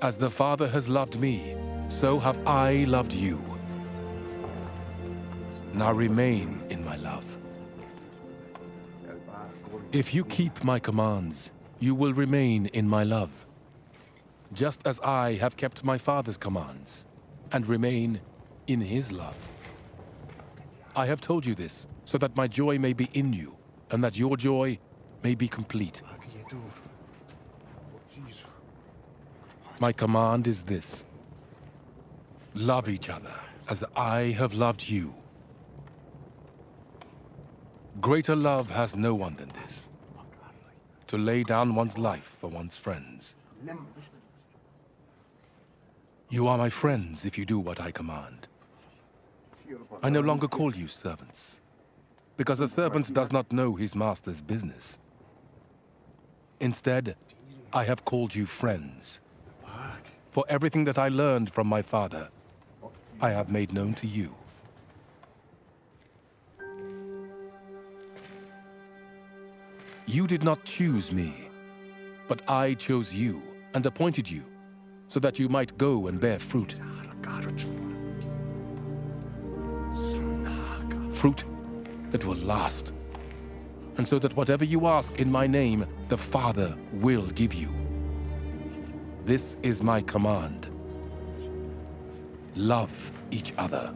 As the Father has loved me, so have I loved you. Now remain in my love. If you keep my commands, you will remain in my love, just as I have kept my Father's commands and remain in his love. I have told you this so that my joy may be in you and that your joy may be complete. My command is this. Love each other as I have loved you. Greater love has no one than this. To lay down one's life for one's friends. You are my friends if you do what I command. I no longer call you servants, because a servant does not know his master's business. Instead, I have called you friends. For everything that I learned from my father, I have made known to you. You did not choose me, but I chose you and appointed you so that you might go and bear fruit. Fruit that will last. And so that whatever you ask in my name, the Father will give you. This is my command. Love each other.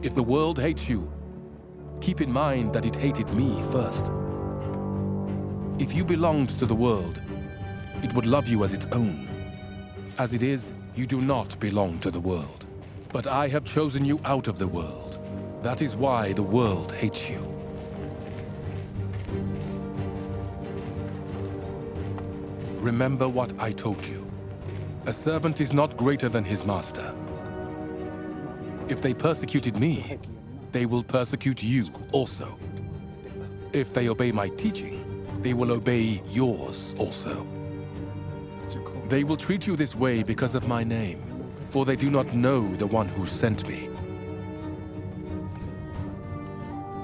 If the world hates you, keep in mind that it hated me first. If you belonged to the world, it would love you as its own. As it is, you do not belong to the world. But I have chosen you out of the world. That is why the world hates you. Remember what I told you. A servant is not greater than his master. If they persecuted me, they will persecute you also. If they obey my teaching, they will obey yours also. They will treat you this way because of my name, for they do not know the one who sent me.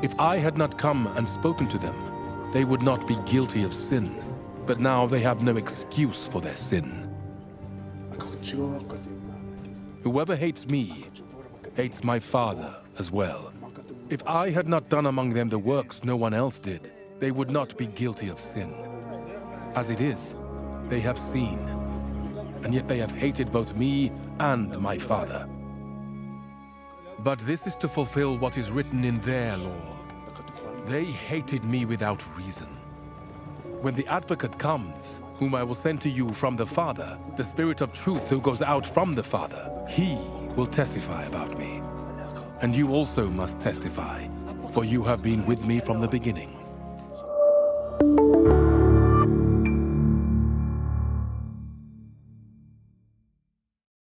If I had not come and spoken to them, they would not be guilty of sin, but now they have no excuse for their sin. Whoever hates me hates my Father as well. If I had not done among them the works no one else did, they would not be guilty of sin. As it is, they have seen, and yet they have hated both me and my Father. But this is to fulfill what is written in their law. They hated me without reason. When the Advocate comes, whom I will send to you from the Father, the Spirit of truth who goes out from the Father, he will testify about me. And you also must testify, for you have been with me from the beginning.